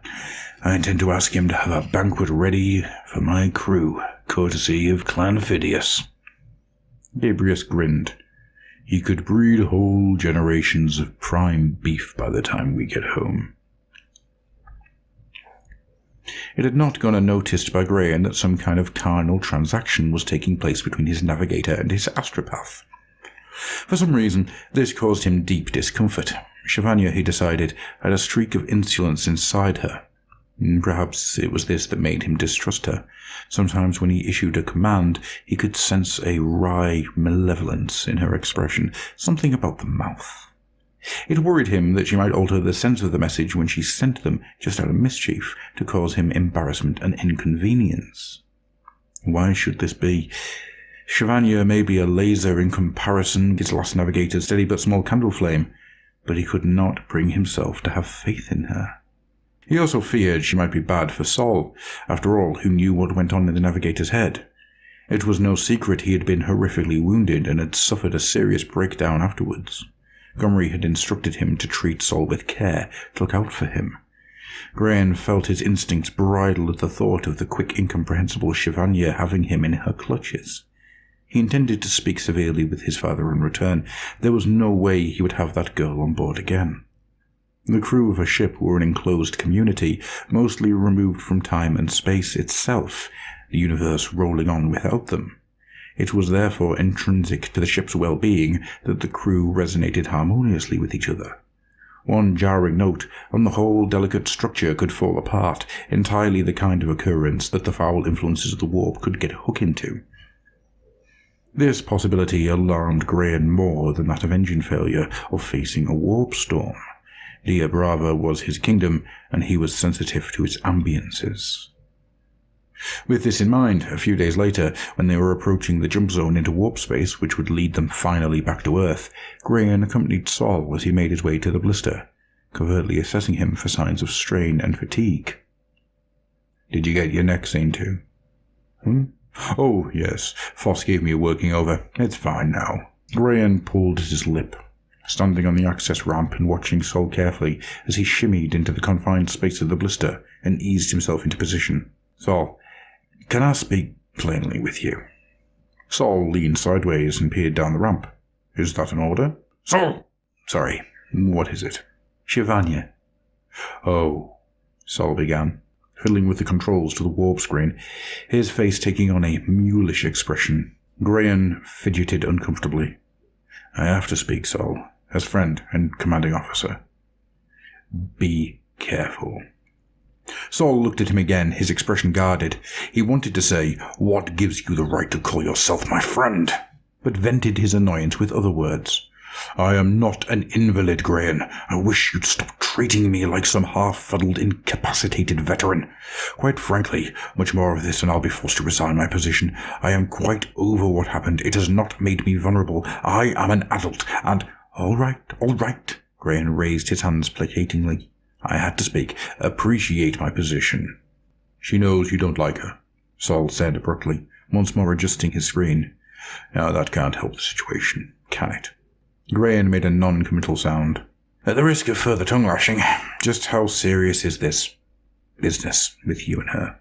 I intend to ask him to have a banquet ready for my crew, courtesy of Clan Phidias. Gabrius grinned. He could breed whole generations of prime beef by the time we get home. It had not gone unnoticed by Grayan that some kind of carnal transaction was taking place between his navigator and his astropath. For some reason, this caused him deep discomfort. Shivanya, he decided, had a streak of insolence inside her. Mm, perhaps it was this that made him distrust her. Sometimes when he issued a command, he could sense a wry malevolence in her expression, something about the mouth. It worried him that she might alter the sense of the message when she sent them, just out of mischief, to cause him embarrassment and inconvenience. Why should this be? Shivanya may be a laser in comparison his last navigator's steady but small candle flame, but he could not bring himself to have faith in her. He also feared she might be bad for Sol. After all, who knew what went on in the navigator's head? It was no secret he had been horrifically wounded and had suffered a serious breakdown afterwards. Montgomery had instructed him to treat Sol with care, to look out for him. Grayan felt his instincts bridle at the thought of the quick, incomprehensible Shivanya having him in her clutches. He intended to speak severely with his father in return. There was no way he would have that girl on board again. The crew of a ship were an enclosed community, mostly removed from time and space itself, the universe rolling on without them. It was therefore intrinsic to the ship's well-being that the crew resonated harmoniously with each other. One jarring note, and the whole delicate structure could fall apart, entirely the kind of occurrence that the foul influences of the warp could get a hook into. This possibility alarmed Grayan more than that of engine failure or facing a warp storm. Dia Brava was his kingdom, and he was sensitive to its ambiances. With this in mind, a few days later, when they were approaching the jump zone into warp space, which would lead them finally back to Earth, Grayan accompanied Saul as he made his way to the blister, covertly assessing him for signs of strain and fatigue. Did you get your neck seen to? Hmm? Oh, yes. Foss gave me a working over. It's fine now. Grayan pulled at his lip, standing on the access ramp and watching Saul carefully as he shimmied into the confined space of the blister and eased himself into position. Saul, can I speak plainly with you? Saul leaned sideways and peered down the ramp. Is that an order? Saul! Sorry, what is it? Shivanya. Oh, Saul began, fiddling with the controls to the warp screen, his face taking on a mulish expression. Grayan fidgeted uncomfortably. I have to speak, Saul, as friend and commanding officer. Be careful. Saul looked at him again, his expression guarded. He wanted to say, What gives you the right to call yourself my friend? but vented his annoyance with other words. I am not an invalid, Grayan. I wish you'd stop treating me like some half-fuddled, incapacitated veteran. Quite frankly, much more of this and I'll be forced to resign my position. I am quite over what happened. It has not made me vulnerable. I am an adult, and... All right, all right. Grayan raised his hands placatingly. I had to speak. Appreciate my position. She knows you don't like her, Saul said abruptly, once more adjusting his screen. Now that can't help the situation, can it? Grayan made a non-committal sound. At the risk of further tongue lashing, just how serious is this business with you and her?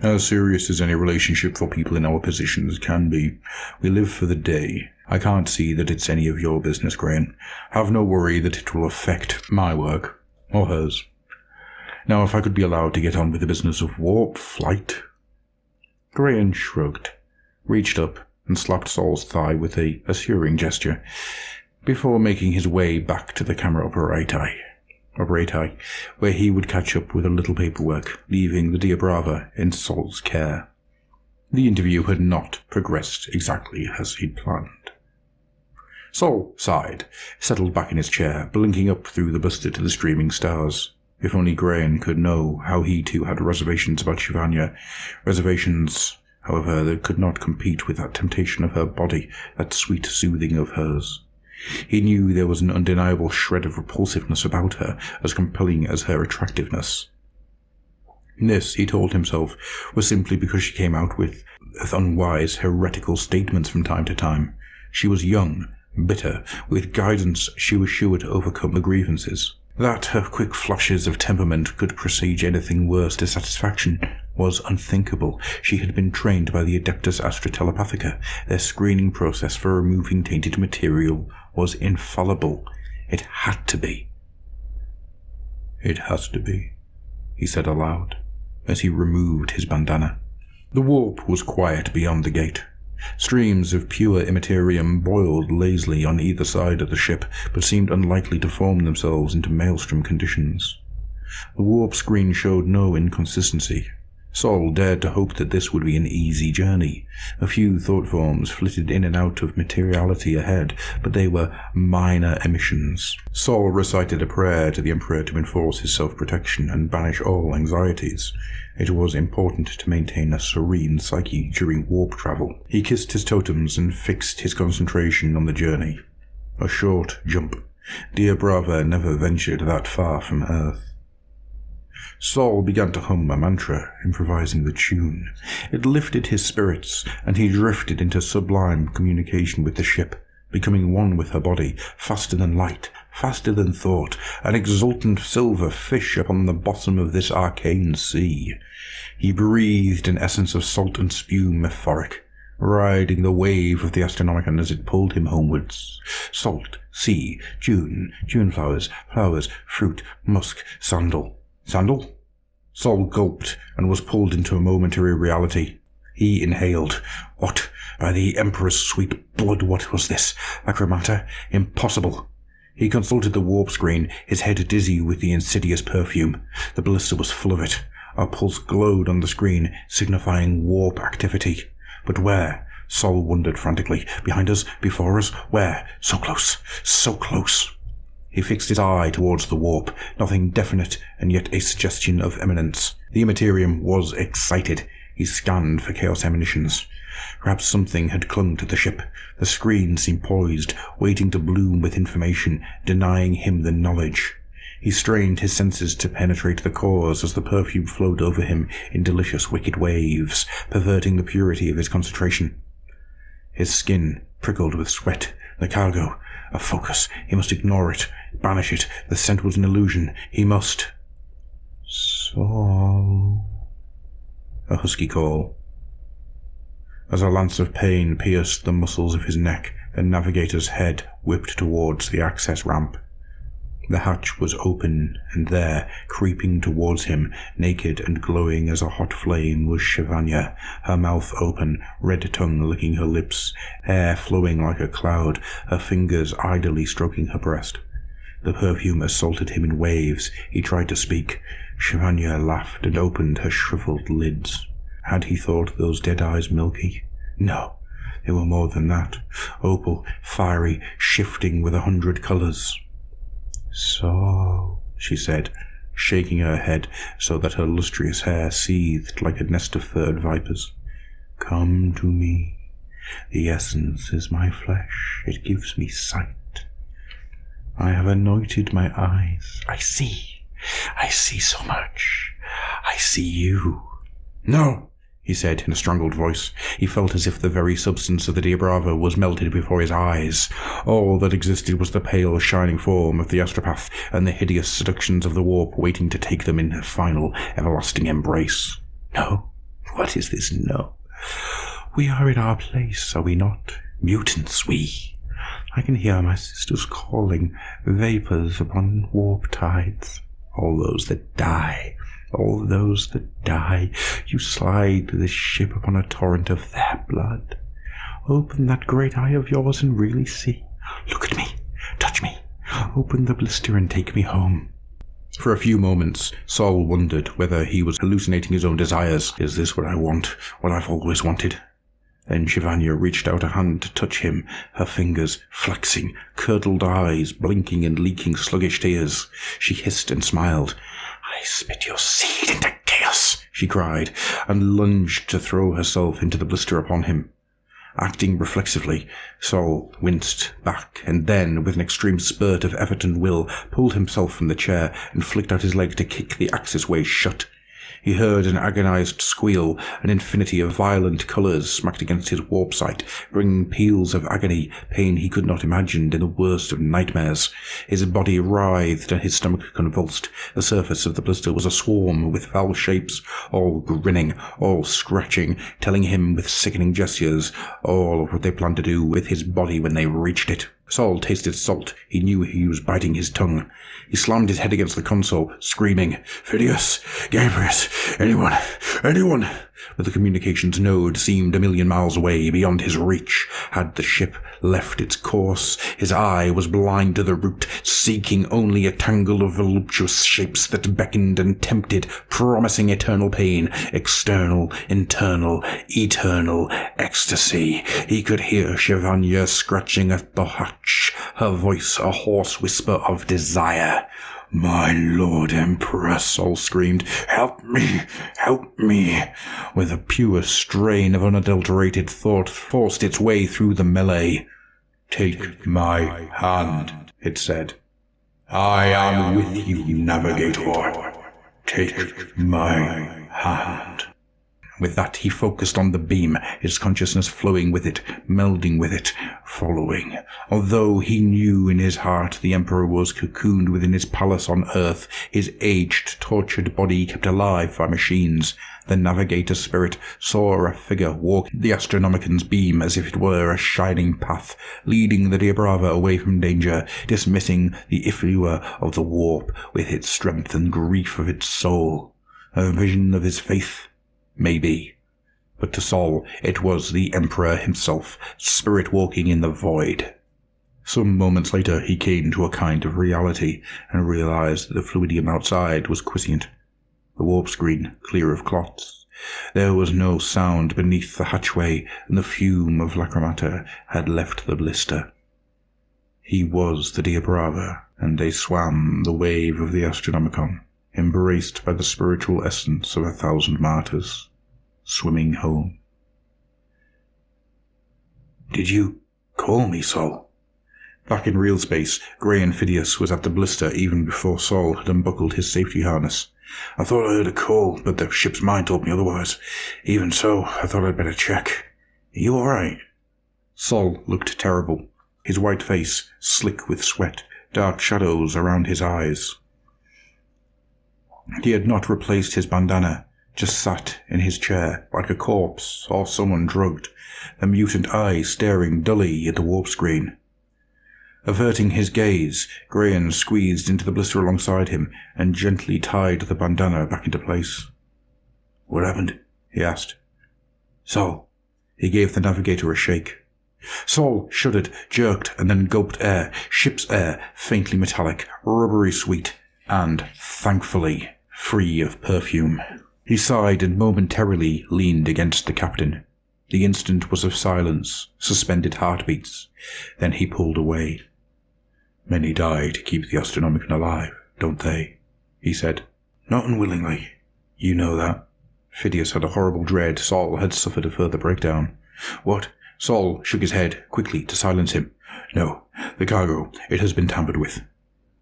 As serious as any relationship for people in our positions can be. We live for the day. I can't see that it's any of your business, Grayan. Have no worry that it will affect my work, or hers. Now, if I could be allowed to get on with the business of warp flight. Grayan shrugged, reached up, and slapped Saul's thigh with a assuring gesture, before making his way back to the camera operator, operator, where he would catch up with a little paperwork, leaving the Dia Brava in Saul's care. The interview had not progressed exactly as he'd planned. Saul sighed, settled back in his chair, blinking up through the blister to the streaming stars. If only Grayan could know how he too had reservations about Shivanya, reservations however, that could not compete with that temptation of her body, that sweet soothing of hers. He knew there was an undeniable shred of repulsiveness about her, as compelling as her attractiveness. This, he told himself, was simply because she came out with unwise, heretical statements from time to time. She was young, bitter, with guidance she was sure to overcome the grievances. That her quick flashes of temperament could presage anything worse to satisfaction was unthinkable. She had been trained by the Adeptus Astra Telepathica. Their screening process for removing tainted material was infallible. It had to be. It has to be, he said aloud, as he removed his bandana. The warp was quiet beyond the gate. Streams of pure immaterium boiled lazily on either side of the ship, but seemed unlikely to form themselves into maelstrom conditions. The warp screen showed no inconsistency. Saul dared to hope that this would be an easy journey. A few thought forms flitted in and out of materiality ahead, but they were minor emissions. Saul recited a prayer to the Emperor to enforce his self-protection and banish all anxieties. It was important to maintain a serene psyche during warp travel. He kissed his totems and fixed his concentration on the journey. A short jump. Dia Brava never ventured that far from Earth. Saul began to hum a mantra, improvising the tune. It lifted his spirits, and he drifted into sublime communication with the ship, becoming one with her body, faster than light, faster than thought, an exultant silver fish upon the bottom of this arcane sea. He breathed an essence of salt and spume metaphoric, riding the wave of the Astronomicon as it pulled him homewards. Salt, sea, June, June flowers, flowers, fruit, musk, sandal. Sandal? Sol gulped and was pulled into a momentary reality. He inhaled. What? By the Emperor's sweet blood, what was this? Lacrymata? Impossible. He consulted the warp screen, his head dizzy with the insidious perfume. The ballista was full of it. A pulse glowed on the screen, signifying warp activity. But where? Sol wondered frantically. Behind us? Before us? Where? So close. So close. He fixed his eye towards the warp, nothing definite and yet a suggestion of imminence. The Immaterium was excited. He scanned for chaos emanations. Perhaps something had clung to the ship. The screen seemed poised, waiting to bloom with information, denying him the knowledge. He strained his senses to penetrate the cause as the perfume flowed over him in delicious wicked waves, perverting the purity of his concentration. His skin prickled with sweat. The cargo, a focus. He must ignore it, banish it. The scent was an illusion. He must. Saul. A husky call. As a lance of pain pierced the muscles of his neck, the navigator's head whipped towards the access ramp. The hatch was open, and there, creeping towards him, naked and glowing as a hot flame, was Shivanya, her mouth open, red tongue licking her lips, hair flowing like a cloud, her fingers idly stroking her breast. The perfume assaulted him in waves. He tried to speak. Shivanya laughed and opened her shriveled lids. Had he thought those dead eyes milky? No, They were more than that. Opal, fiery, shifting with a hundred colours. So, she said, shaking her head so that her lustrous hair seethed like a nest of furred vipers. Come to me. The essence is my flesh. It gives me sight. I have anointed my eyes. I see. I see so much. I see you. No, he said in a strangled voice. He felt as if the very substance of the Dia Brava was melted before his eyes. All that existed was the pale, shining form of the astropath and the hideous seductions of the warp waiting to take them in a final, everlasting embrace. No. What is this no? We are in our place, are we not? Mutants, we. I can hear my sisters calling, vapors upon warp tides. All those that die all those that die, you slide this ship upon a torrent of their blood. Open that great eye of yours and really see. Look at me. Touch me. Open the blister and take me home. For a few moments, Sol wondered whether he was hallucinating his own desires. Is this what I want? What I've always wanted? Then Shivanya reached out a hand to touch him, her fingers flexing, curdled eyes blinking and leaking sluggish tears. She hissed and smiled. I spit your seed into chaos, she cried, and lunged to throw herself into the blister upon him. Acting reflexively, Sol winced back, and then, with an extreme spurt of effort and will, pulled himself from the chair and flicked out his leg to kick the axis way shut. He heard an agonized squeal, an infinity of violent colors smacked against his warp sight, bringing peals of agony, pain he could not imagine in the worst of nightmares. His body writhed and his stomach convulsed. The surface of the blister was a swarm with foul shapes, all grinning, all scratching, telling him with sickening gestures all of what they planned to do with his body when they reached it. Sol tasted salt. He knew he was biting his tongue. He slammed his head against the console, screaming, Phidias, Gabrius, anyone, anyone! But the communications node seemed a million miles away, beyond his reach. Had the ship left its course? His eye was blind to the route, seeking only a tangle of voluptuous shapes that beckoned and tempted, promising eternal pain, external, internal, eternal ecstasy. He could hear Shivanya scratching at the hatch, her voice a hoarse whisper of desire. My Lord Emperor, Sol screamed, help me, help me, with a pure strain of unadulterated thought forced its way through the melee. Take my hand, it said. I am with you, Navigator. Take my hand. With that, he focused on the beam, his consciousness flowing with it, melding with it, following. Although he knew in his heart the Emperor was cocooned within his palace on Earth, his aged, tortured body kept alive by machines, the navigator spirit saw a figure walk the Astronomicon's beam as if it were a shining path, leading the Dia Brava away from danger, dismissing the effluvia of the warp with its strength and grief of its soul. A vision of his faith, Maybe. But to Sol, it was the Emperor himself, spirit walking in the void. Some moments later, he came to a kind of reality and realized that the fluidium outside was quiescent, the warp screen clear of clots. There was no sound beneath the hatchway, and the fume of lacrymata had left the blister. He was the Dia Brava, and they swam the wave of the Astronomicon embraced by the spiritual essence of a thousand martyrs, swimming home. Did you call me, Sol? Back in real space, Grayan Phidias was at the blister even before Sol had unbuckled his safety harness. I thought I heard a call, but the ship's mind told me otherwise. Even so, I thought I'd better check. Are you all right? Sol looked terrible, his white face slick with sweat, dark shadows around his eyes. He had not replaced his bandana, just sat in his chair like a corpse or someone drugged, a mutant eye staring dully at the warp screen. Averting his gaze, Grayan squeezed into the blister alongside him and gently tied the bandana back into place. What happened? he asked. Sol. He gave the navigator a shake. Sol shuddered, jerked, and then gulped air, ship's air, faintly metallic, rubbery sweet, and, thankfully, free of perfume. He sighed and momentarily leaned against the captain. The instant was of silence, suspended heartbeats. Then he pulled away. Many die to keep the Astronomicon alive, don't they? He said. Not unwillingly. You know that. Phidias had a horrible dread Saul had suffered a further breakdown. What? Saul shook his head quickly to silence him. No, the cargo, it has been tampered with.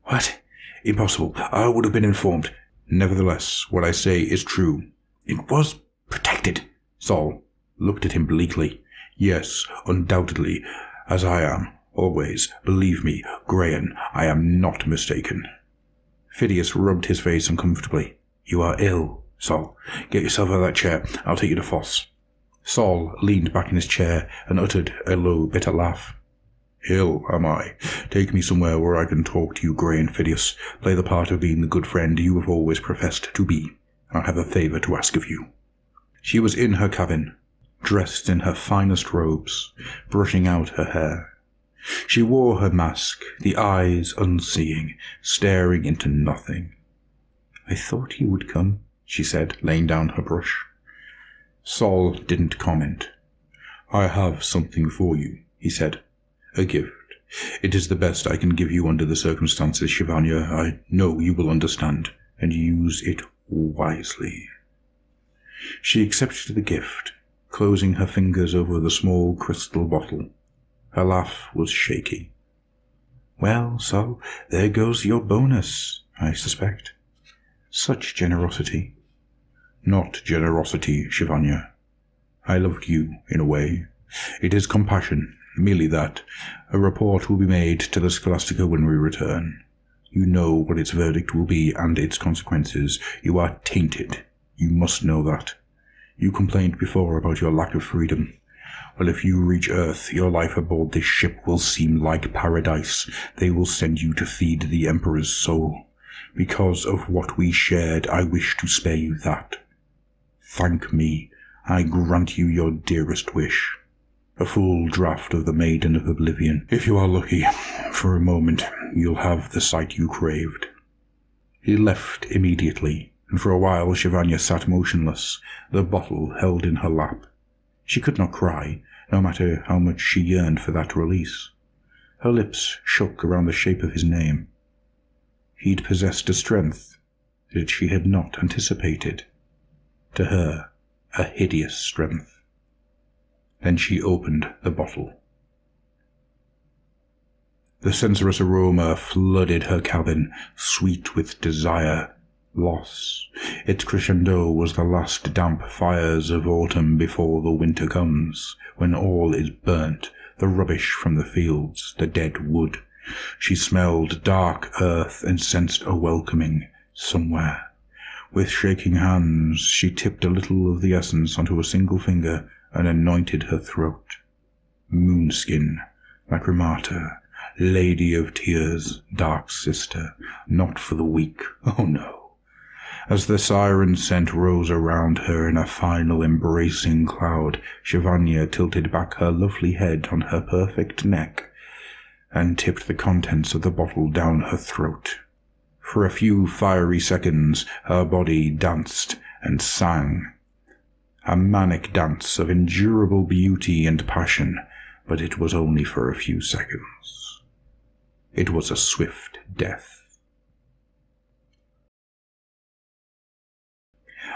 What? Impossible. I would have been informed. Nevertheless, what I say is true. It was protected. Sol looked at him bleakly. Yes, undoubtedly, as I am. Always, believe me, Grayan, I am not mistaken. Phidias rubbed his face uncomfortably. You are ill, Sol. Get yourself out of that chair. I'll take you to Foss. Sol leaned back in his chair and uttered a low, bitter laugh. Ill, am I? Take me somewhere where I can talk to you, Grayan Phidias. Play the part of being the good friend you have always professed to be. I have a favour to ask of you. She was in her cabin, dressed in her finest robes, brushing out her hair. She wore her mask, the eyes unseeing, staring into nothing. I thought he would come, she said, laying down her brush. Sol didn't comment. I have something for you, he said. A gift. It is the best I can give you under the circumstances, Shivanya. I know you will understand, and use it wisely. She accepted the gift, closing her fingers over the small crystal bottle. Her laugh was shaky. Well, so there goes your bonus, I suspect. Such generosity. Not generosity, Shivanya. I loved you, in a way. It is compassion, merely that. A report will be made to the Scholastica when we return. You know what its verdict will be and its consequences. You are tainted. You must know that. You complained before about your lack of freedom. Well, if you reach Earth, your life aboard this ship will seem like paradise. They will send you to feed the Emperor's soul. Because of what we shared, I wish to spare you that. Thank me. I grant you your dearest wish. A full draught of the Maiden of Oblivion. If you are lucky, for a moment, you'll have the sight you craved. He left immediately, and for a while Shivanya sat motionless, the bottle held in her lap. She could not cry, no matter how much she yearned for that release. Her lips shook around the shape of his name. He'd possessed a strength that she had not anticipated. To her, a hideous strength. Then she opened the bottle. The sensuous aroma flooded her cabin, sweet with desire, loss. Its crescendo was the last damp fires of autumn before the winter comes, when all is burnt, the rubbish from the fields, the dead wood. She smelled dark earth and sensed a welcoming somewhere. With shaking hands, she tipped a little of the essence onto a single finger and anointed her throat. Moonskin, Lacrymata, Lady of Tears, Dark Sister, not for the weak, oh no. As the siren scent rose around her in a final embracing cloud, Shivanya tilted back her lovely head on her perfect neck and tipped the contents of the bottle down her throat. For a few fiery seconds, her body danced and sang. A manic dance of endurable beauty and passion, but it was only for a few seconds. It was a swift death.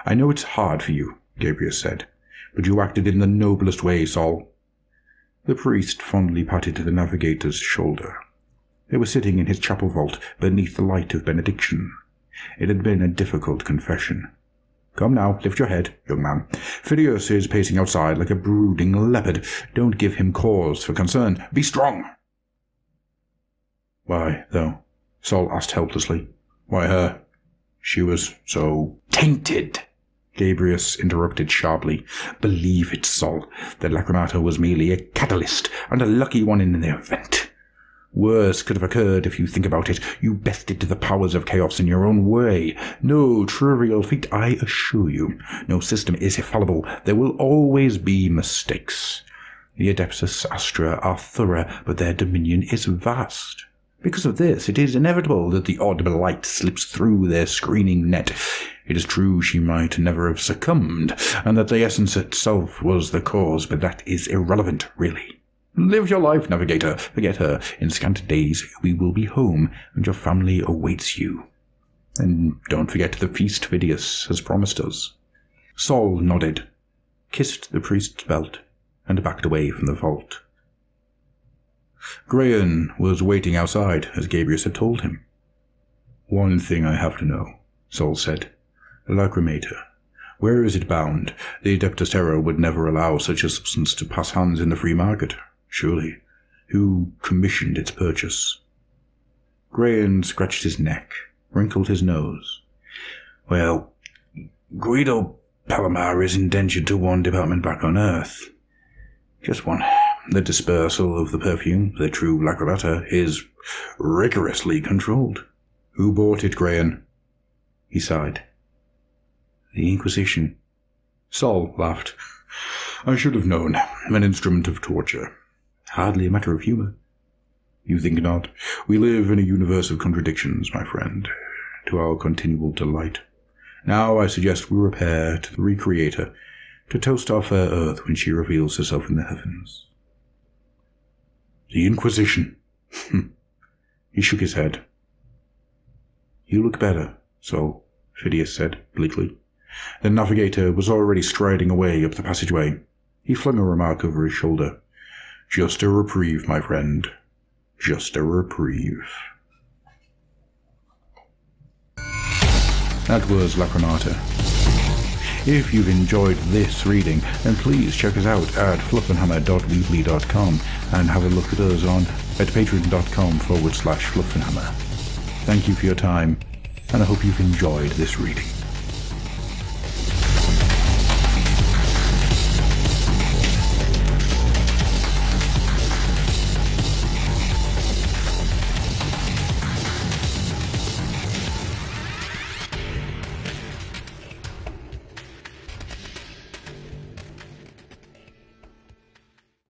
I know it's hard for you, Gabrius said, but you acted in the noblest way, Sol. The priest fondly patted the navigator's shoulder. They were sitting in his chapel vault beneath the light of benediction. It had been a difficult confession. Come now, lift your head, young man. Phidias is pacing outside like a brooding leopard. Don't give him cause for concern. Be strong. Why, though? Sol asked helplessly. Why her? She was so tainted. Gabrius interrupted sharply. Believe it, Sol. The Lacrymata was merely a catalyst, and a lucky one in the event. Worse could have occurred if you think about it. You bested the powers of chaos in your own way. No trivial feat, I assure you. No system is infallible. There will always be mistakes. The Adeptus Astra are thorough, but their dominion is vast. Because of this, it is inevitable that the odd light slips through their screening net. It is true she might never have succumbed, and that the essence itself was the cause, but that is irrelevant, really. Live your life, navigator. Forget her. In scant days, we will be home, and your family awaits you. And don't forget the feast Phidias has promised us. Sol nodded, kissed the priest's belt, and backed away from the vault. Grayan was waiting outside, as Gabrius had told him. One thing I have to know, Sol said. Lacrymata. Where is it bound? The Adeptus Terra would never allow such a substance to pass hands in the free market, surely. Who commissioned its purchase? Grayan scratched his neck, wrinkled his nose. Well, Guido Palomar is indentured to one department back on Earth. Just one. The dispersal of the perfume, the true lacrymata, is rigorously controlled. Who bought it, Grayan? He sighed. The Inquisition. Sol laughed. I should have known. An instrument of torture. Hardly a matter of humor. You think not? We live in a universe of contradictions, my friend, to our continual delight. Now I suggest we repair to the Recreator to toast our fair Earth when she reveals herself in the heavens. The Inquisition. he shook his head. You look better, so, Phidias said bleakly. The navigator was already striding away up the passageway. He flung a remark over his shoulder. Just a reprieve, my friend. Just a reprieve. That was Lacrymata. If you've enjoyed this reading, then please check us out at fluffenhammer.weebly.com and have a look at us on at patreon.com forward slash fluffenhammer. Thank you for your time, and I hope you've enjoyed this reading.